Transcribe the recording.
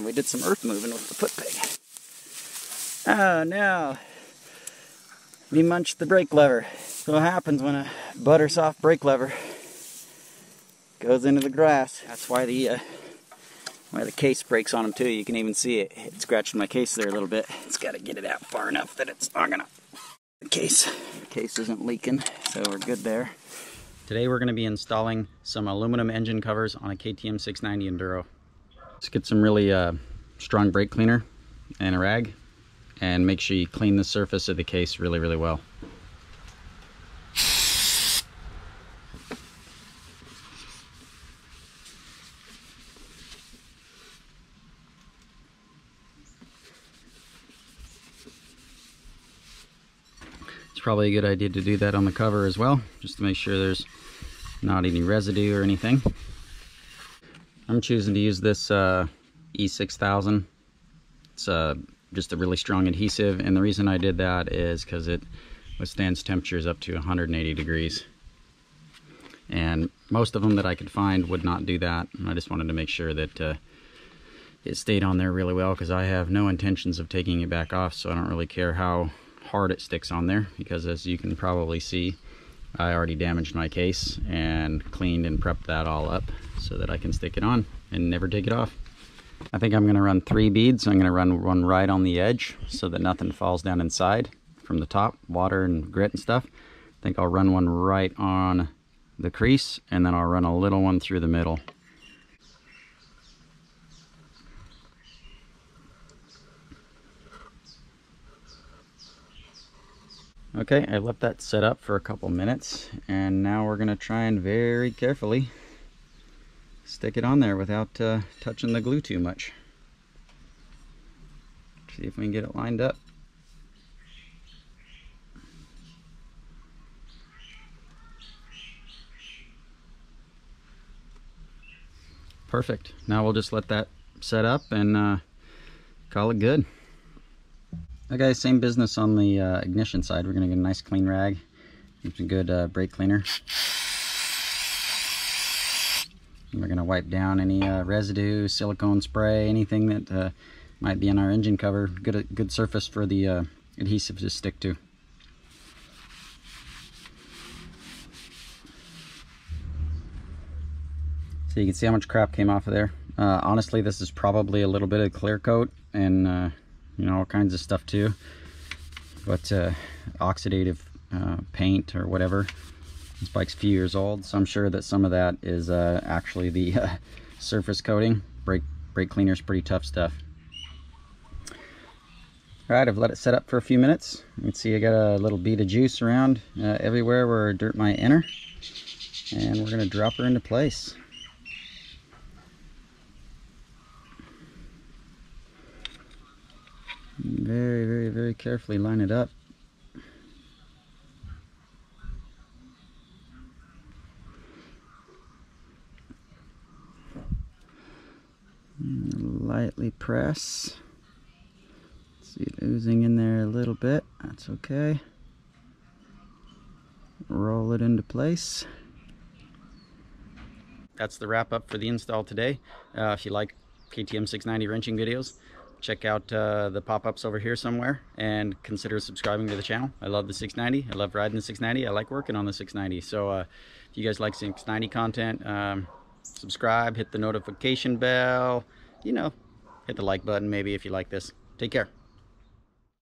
And we did some earth moving with the foot peg. Oh, now we munched the brake lever. So what happens when a butter soft brake lever goes into the grass. That's why the uh, why the case breaks on them too. You can even see it. It scratched my case there a little bit. It's got to get it out far enough that it's not gonna. The case, the case isn't leaking, so we're good there. Today we're going to be installing some aluminum engine covers on a KTM 690 Enduro. Get some really uh, strong brake cleaner and a rag and make sure you clean the surface of the case really, really well. It's probably a good idea to do that on the cover as well, just to make sure there's not any residue or anything. I'm choosing to use this uh, E6000. It's uh, just a really strong adhesive, and the reason I did that is because it withstands temperatures up to 180 degrees. And most of them that I could find would not do that. I just wanted to make sure that uh, it stayed on there really well because I have no intentions of taking it back off, so I don't really care how hard it sticks on there because as you can probably see I already damaged my case and cleaned and prepped that all up so that I can stick it on and never take it off. I think I'm going to run three beads. I'm going to run one right on the edge so that nothing falls down inside from the top, water and grit and stuff. I think I'll run one right on the crease and then I'll run a little one through the middle. Okay, I left that set up for a couple minutes and now we're going to try and very carefully stick it on there without uh, touching the glue too much. See if we can get it lined up. Perfect. Now we'll just let that set up and uh, call it good. Okay, same business on the uh, ignition side. We're going to get a nice clean rag, some good uh, brake cleaner. And we're going to wipe down any uh, residue, silicone spray, anything that uh, might be on our engine cover. Good, good surface for the uh, adhesive to stick to. So you can see how much crap came off of there. Uh, honestly, this is probably a little bit of clear coat and you know all kinds of stuff too. But uh, oxidative uh, paint or whatever this bike's a few years old so I'm sure that some of that is uh, actually the uh, surface coating. Brake brake cleaner is pretty tough stuff. All right I've let it set up for a few minutes. You can see I got a little bead of juice around uh, everywhere where dirt might enter. And we're gonna drop her into place Very, very, very carefully line it up. Lightly press. See it oozing in there a little bit. That's okay. Roll it into place. That's the wrap up for the install today. Uh, if you like KTM 690 wrenching videos, check out uh, the pop-ups over here somewhere and consider subscribing to the channel. I love the 690. I love riding the 690. I like working on the 690. So uh, if you guys like 690 content, um, subscribe, hit the notification bell, you know, hit the like button maybe if you like this. Take care.